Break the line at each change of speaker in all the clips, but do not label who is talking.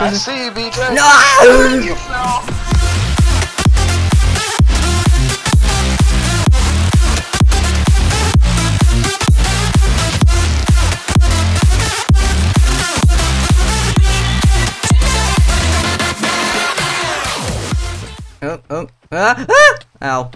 I see you, BJ.
No!
You fell.
Oh, oh, ah, ah! Ow.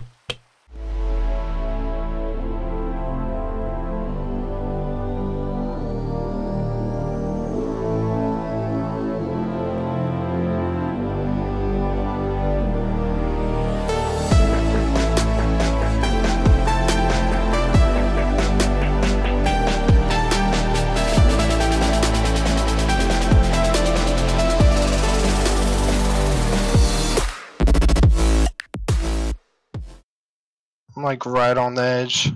Like right on the edge.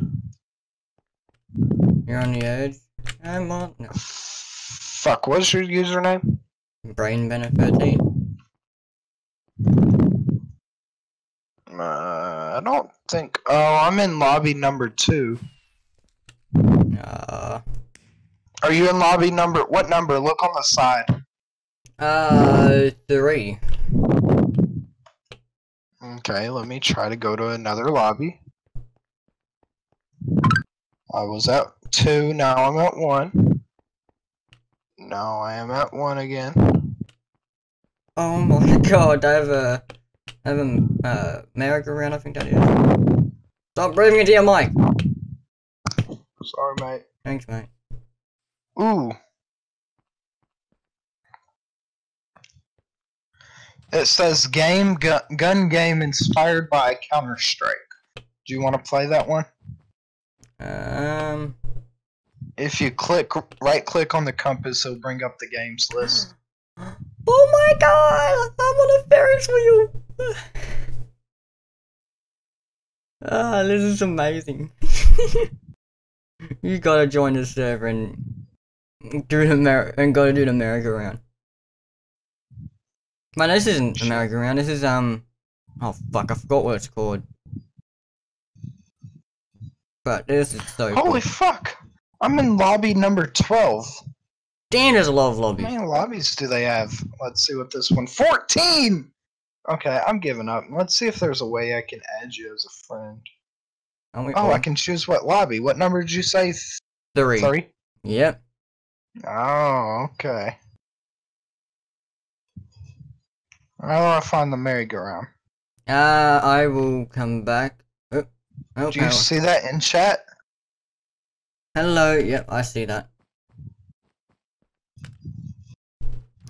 You're on the edge. I'm on. No.
Fuck, what's your username?
Brain benefit.
Uh, I don't think. Oh, I'm in lobby number two.
Uh,
Are you in lobby number? What number? Look on the side.
uh, three.
Okay, let me try to go to another lobby. I was at two, now I'm at one. Now I am at one again.
Oh my god, I have a, I have a, uh, merry-go-round, I think that is. Stop breathing into your mic!
Sorry, mate.
Thanks, mate.
Ooh. It says game gun, gun game inspired by Counter Strike. Do you want to play that one?
Um,
If you click right click on the compass, it'll bring up the games list.
oh my god, I'm on a Ferris wheel! ah, this is amazing. you gotta join the server and do the mer- and gotta do the merry-go-round. Man, this isn't the merry-go-round, this is, um, oh fuck, I forgot what it's called. But this is so
Holy
cool.
fuck! I'm in lobby number 12.
Damn, there's a lot of
How many lobbies do they have? Let's see what this one. 14! Okay, I'm giving up. Let's see if there's a way I can add you as a friend.
Aren't
Oh. I can choose what lobby. What number did you say?
Three.
Three?
Yep.
Oh, okay. I want to find the merry-go-round.
Uh, I will come back. Oh,
Do you
oh.
see that in chat?
Hello, yep, I see that.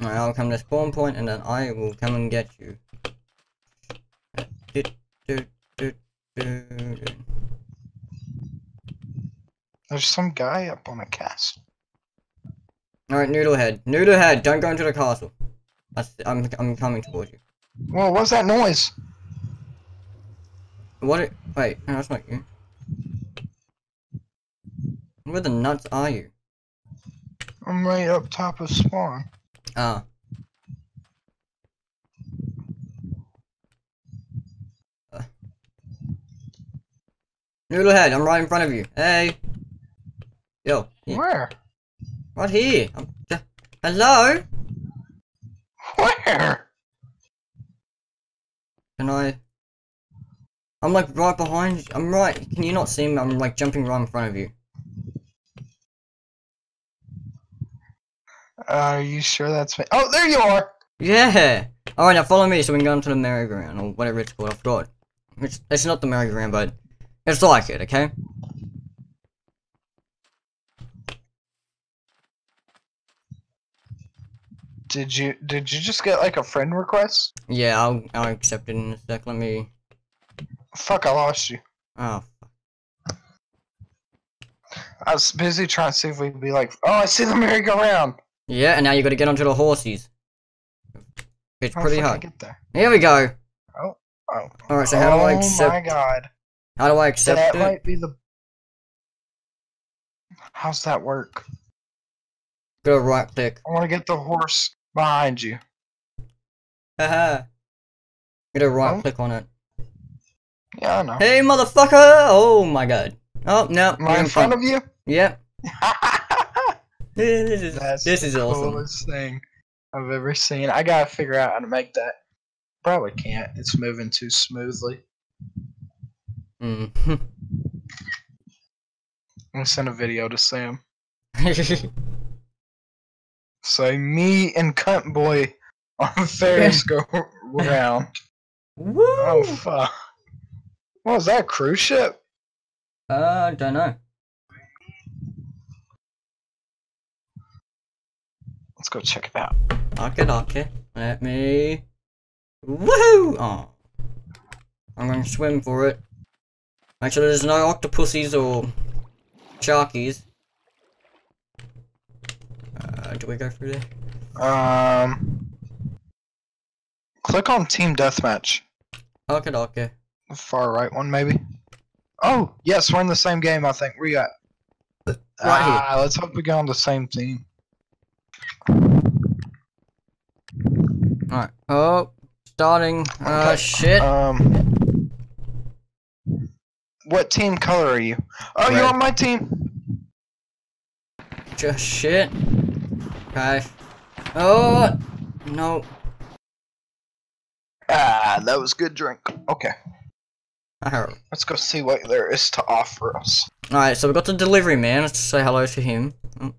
Alright, I'll come to spawn point and then I will come and get you. Do, do, do, do, do.
There's some guy up on a castle.
Alright, Noodlehead. Noodlehead, don't go into the castle. I, I'm, I'm coming towards you.
Whoa, what's that noise?
What it, wait, no, that's not you. Where the nuts are you?
I'm right up top of spawn.
Ah. Uh. Noodlehead, I'm right in front of you. Hey. Yo. yeah,
Where?
Right here. I'm Hello?
Where?
Can I? I'm like right behind you. I'm right. Can you not see me? I'm like jumping right in front of you.
Uh, are you sure that's me? Oh, there you are!
Yeah. Alright, now follow me so we can go into the merry-go-round or whatever it's called. I forgot. It's, it's not the merry-go-round, but it's like it, okay?
Did you did you just get like a friend request?
Yeah, I'll I'll accept it in a sec. Let me.
Fuck, I lost you.
Oh,
I was busy trying to see if we'd be like, oh, I see the merry-go-round.
yeah, and now you got to get onto the horses. It's
How
pretty hard.
get there?
Here we go.
Oh. oh.
All right, so how do I
oh
accept?
Oh my god.
How do I accept
that
it?
might be the. How's that work?
Go right click.
I want to get the horse behind you.
Haha. Get a right
Oh.
click on it.
Yeah, I know.
Hey, motherfucker! Oh my god. Oh no,
Am I in front of you?
Yep. this is
That's
this is
the
awesome.
coolest thing I've ever seen. I gotta figure out how to make that. Probably can't. It's moving too smoothly.
Mm.
I'm gonna send a video to Sam. Say me and Cunt Boy on Ferris go round.
Woo!
Oh fuck. What was that? a Cruise ship?
Uh, don't know.
Let's go check it out.
Okay, okay. Let me. Woohoo! Oh. I'm going to swim for it. Make sure there's no octopuses or sharkies. Uh, do we go through there?
Um, click on Team Deathmatch.
Okay, okay.
The far right one, maybe. Oh, yes, we're in the same game. I think. You at?
Right
ah, let's hope we get on the same team.
Alright. Oh, starting. Uh, shit.
Um, what team color are you? Oh, you're on my team.
Just shit. Okay. Oh, no.
Ah, that was good drink. Okay. Let's go see what there is to offer us.
Alright, so we got the delivery man. Let's say hello to him. Oh.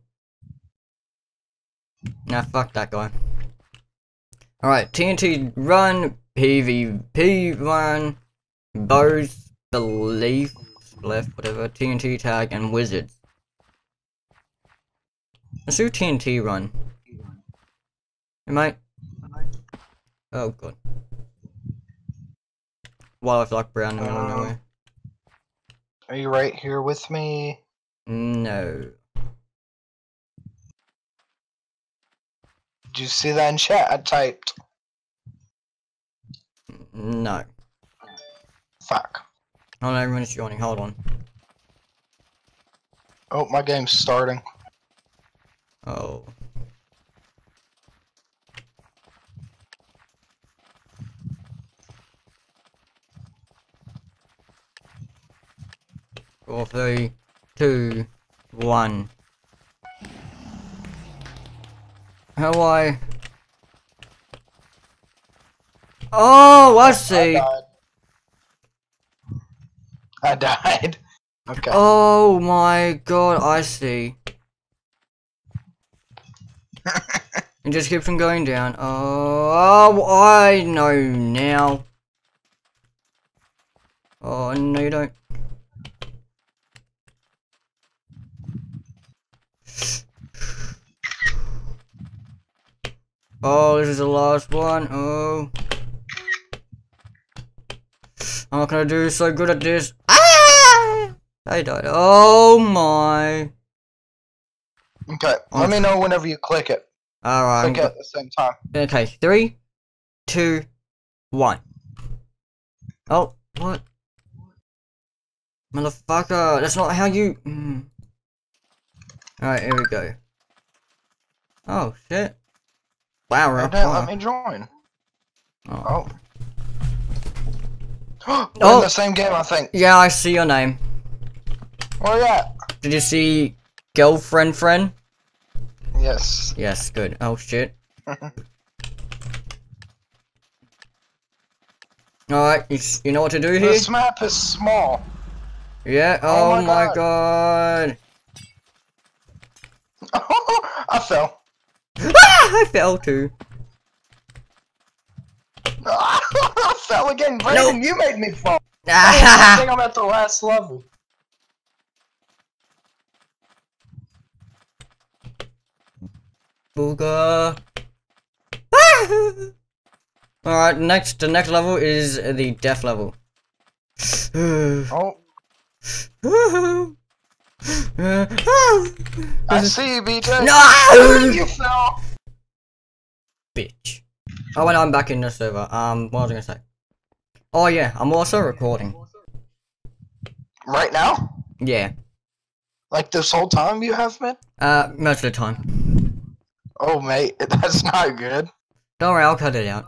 Nah, fuck that guy. Alright, TNT run, PvP run, bows, belief, left, whatever, TNT tag, and wizards. Let's do TNT run. Hey, mate. Oh, god. Wildlife like brown in the middle of
Um,
nowhere.
Are you right here with me?
No.
Did you see that in chat? I typed.
No.
Fuck.
Oh, no, everyone's joining. Hold on.
Oh, my game's starting.
Oh. Four, three, two, one. How do I? Oh, I see.
I died. I died. Okay.
Oh my god, I see. it just keeps on going down. Oh, I know now. Oh, no you don't. Oh, this is the last one. Oh. I'm not gonna do so good at this. Ah! I died. Oh my.
Okay. Let me know whenever you click it.
Alright. I'm
Click it at the same time.
Okay, three, two, one. Oh, what? Motherfucker, that's not how you. Mm. Alright, here we go. Oh, shit. Wow, we're up
let me join.
Oh.
Oh. We're
Oh.
in the same game, I think.
Yeah, I see your name.
Where you at?
Did you see girlfriend friend?
Yes.
Yes, good. Oh shit. Alright, you, you know what to do here?
This map is small.
Yeah,
Oh
oh,
my
my god.
I fell.
Ah, I fell too.
I fell again. Brandon, you made me fall. I think I'm at the last level.
Booga. Ah! Alright, next, the next level is the death level.
Oh, I see you, BJ.
No!
You fell.
bitch. Oh, and I'm back in the server. Um, what was I gonna say? Oh yeah, I'm also recording.
Right now?
Yeah.
Like this whole time you have been?
Uh, most of the time.
Oh, mate, that's not good.
Don't worry, I'll cut it out.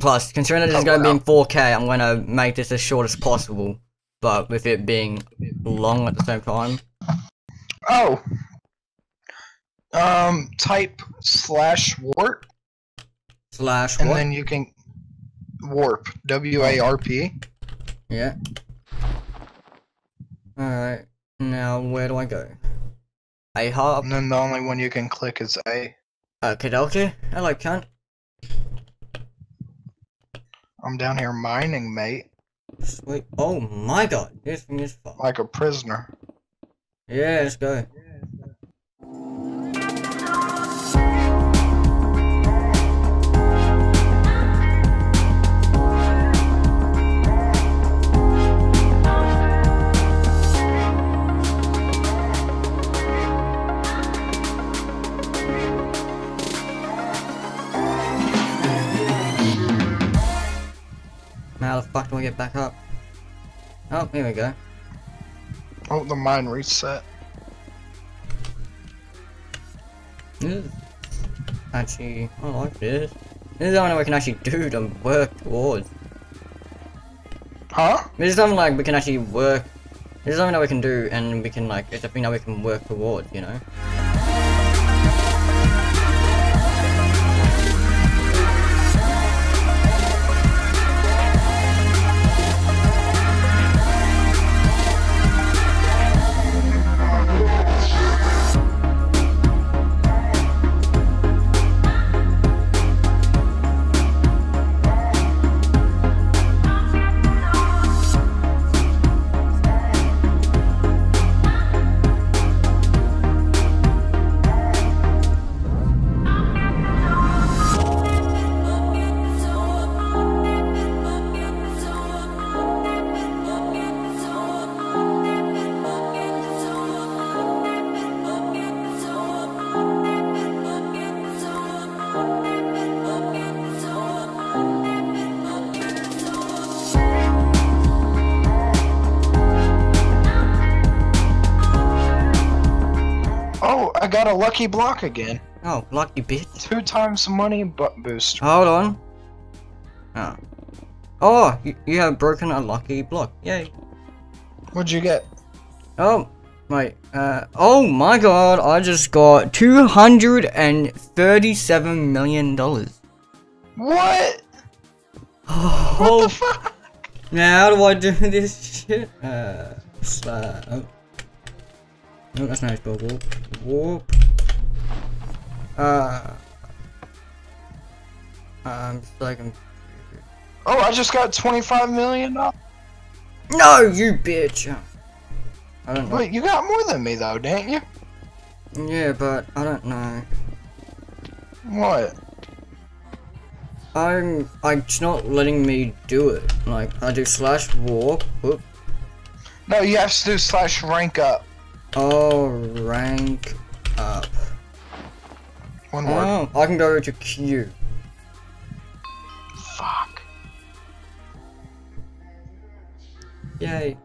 Plus, considering that it's
Oh,
gonna be in 4K, I'm gonna make this as short as possible. But with it being long at the same time.
Oh. Um, type slash warp,
Slash
and then you can warp. W A R P.
Yeah. Alright. Now, where do I go? A hub.
And then the only one you can click is A.
Okay, okay. Hello, cunt.
I'm down here mining, mate,
Sweet. Oh my god. This thing is fun.
like a prisoner.
Yeah, let's go. How the fuck do I get back up? Oh, here we go.
Oh, the mine reset.
This is actually, I like this. This is something we can actually do to work towards.
Huh?
This is something like we can actually work. This is something that we can do, and we can like. It's something that we can work towards. You know.
Oh, I got a lucky block again.
Oh, lucky bit.
Two times money butt boost.
Hold on. Oh. Oh, you, you have broken a lucky block. Yay.
What'd you get?
Oh, wait. Uh, oh my god, I just got two hundred and thirty-seven million dollars.
What?
Oh,
What the fuck?
now how do I do this shit? Uh, sla- oh. No, that's not spell warp. Warp. Uh. I'm like I'm.
Oh, I just got twenty-five million.
No, you bitch. I don't know.
Wait, you got more than me though, didn't you?
Yeah, but I don't know.
What?
I'm. I- It's not letting me do it. Like I do slash warp. Whoop.
No, you have to do slash rank up.
Oh, rank up.
One word.
Oh, I can go to Q.
Fuck.
Yay.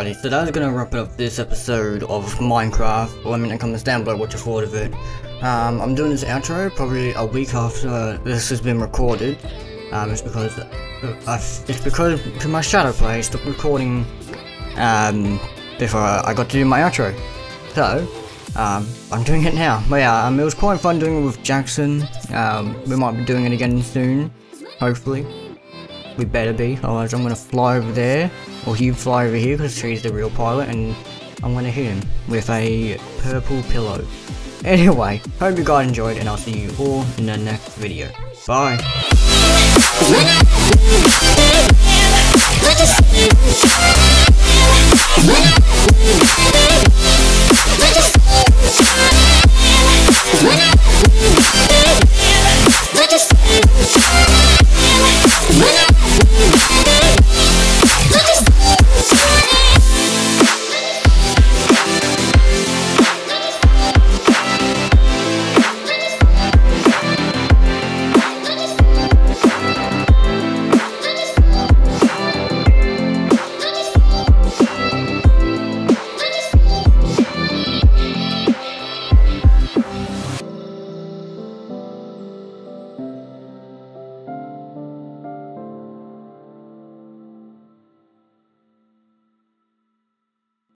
Alrighty, so that's gonna wrap up this episode of Minecraft. Let me know in the comments down below what you thought of it. Um, I'm doing this outro probably a week after this has been recorded. Um, it's because uh, I, it's because to my ShadowPlay stopped recording um, before I got to do my outro. So, um, I'm doing it now. But yeah, um, it was quite fun doing it with Jackson. Um, we might be doing it again soon, hopefully. We better be, otherwise I'm gonna fly over there, or you fly over here because he's the real pilot and I'm going to hit him with a purple pillow. Anyway, hope you guys enjoyed and I'll see you all in the next video. Bye!
Look at